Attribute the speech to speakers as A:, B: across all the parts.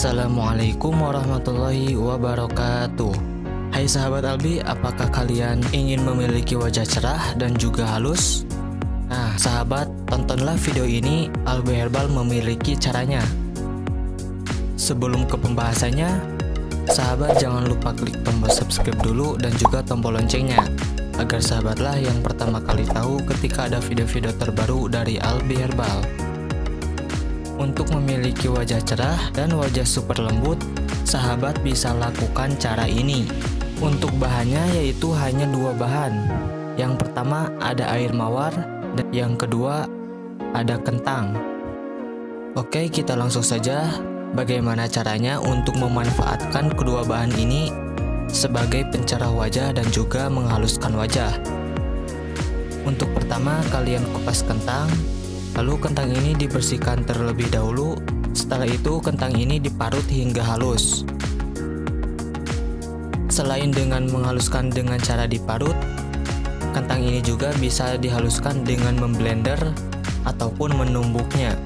A: Assalamualaikum warahmatullahi wabarakatuh Hai sahabat Albi, apakah kalian ingin memiliki wajah cerah dan juga halus? Nah sahabat, tontonlah video ini Albi Herbal memiliki caranya Sebelum ke pembahasannya, sahabat jangan lupa klik tombol subscribe dulu dan juga tombol loncengnya agar sahabatlah yang pertama kali tahu ketika ada video-video terbaru dari Albi Herbal. Untuk memiliki wajah cerah dan wajah super lembut, sahabat bisa lakukan cara ini. Untuk bahannya yaitu hanya dua bahan. Yang pertama ada air mawar dan yang kedua ada kentang. Oke, kita langsung saja bagaimana caranya untuk memanfaatkan kedua bahan ini sebagai pencerah wajah dan juga menghaluskan wajah. Untuk pertama, kalian kupas kentang Lalu kentang ini dibersihkan terlebih dahulu, setelah itu kentang ini diparut hingga halus. Selain dengan menghaluskan dengan cara diparut, kentang ini juga bisa dihaluskan dengan memblender ataupun menumbuknya.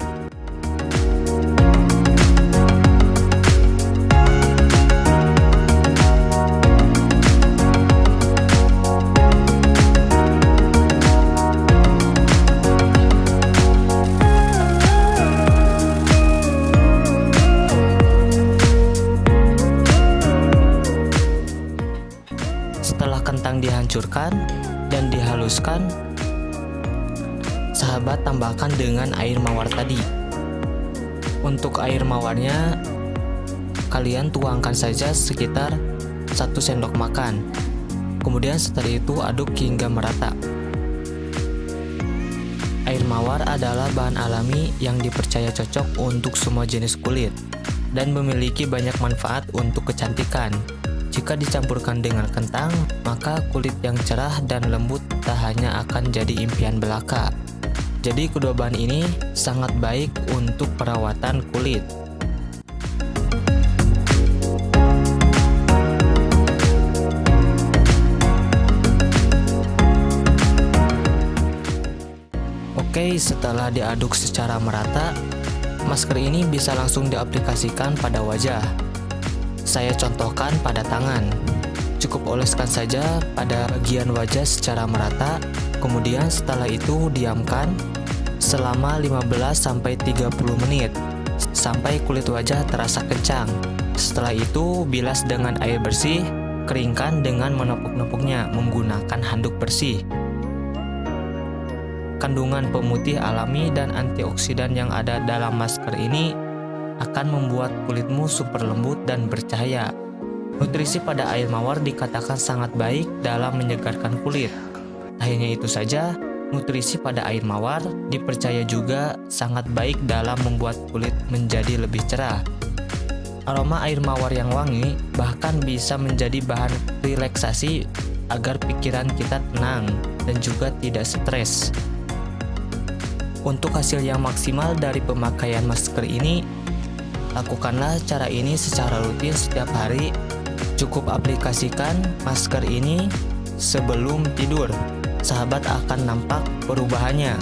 A: Dihancurkan dan dihaluskan, sahabat tambahkan dengan air mawar tadi. Untuk air mawarnya, kalian tuangkan saja sekitar 1 sendok makan. Kemudian setelah itu aduk hingga merata. Air mawar adalah bahan alami yang dipercaya cocok untuk semua jenis kulit dan memiliki banyak manfaat untuk kecantikan. Jika dicampurkan dengan kentang, maka kulit yang cerah dan lembut tak hanya akan jadi impian belaka. Jadi kedua bahan ini sangat baik untuk perawatan kulit. Oke, setelah diaduk secara merata, masker ini bisa langsung diaplikasikan pada wajah. Saya contohkan pada tangan. Cukup oleskan saja pada bagian wajah secara merata, kemudian setelah itu diamkan selama 15-30 menit sampai kulit wajah terasa kencang. Setelah itu bilas dengan air bersih, keringkan dengan menepuk-nepuknya menggunakan handuk bersih. Kandungan pemutih alami dan antioksidan yang ada dalam masker ini akan membuat kulitmu super lembut dan bercahaya. Nutrisi pada air mawar dikatakan sangat baik dalam menyegarkan kulit. Hanya itu saja, nutrisi pada air mawar dipercaya juga sangat baik dalam membuat kulit menjadi lebih cerah. Aroma air mawar yang wangi bahkan bisa menjadi bahan relaksasi agar pikiran kita tenang dan juga tidak stres. Untuk hasil yang maksimal dari pemakaian masker ini, Lakukanlah cara ini secara rutin setiap hari. Cukup aplikasikan masker ini sebelum tidur. Sahabat akan nampak perubahannya.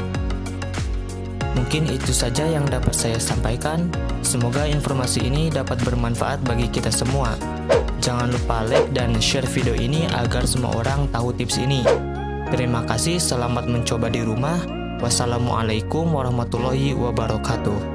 A: Mungkin itu saja yang dapat saya sampaikan. Semoga informasi ini dapat bermanfaat bagi kita semua. Jangan lupa like dan share video ini agar semua orang tahu tips ini. Terima kasih, selamat mencoba di rumah. Wassalamualaikum warahmatullahi wabarakatuh.